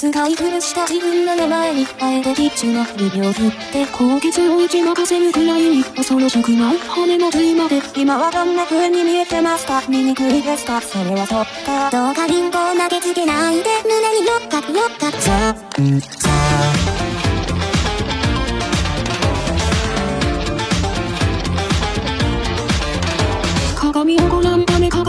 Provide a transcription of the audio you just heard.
使い古した自分の名前にあえてキッチンな不を振って高血を打ち負かせるくらいに恐ろしくない骨の髄まで今はどんな風に見えてますか醜いですかそれはそっかどうかリンゴを投げつけないで胸に乗っか乗っかザンザ鏡をご覧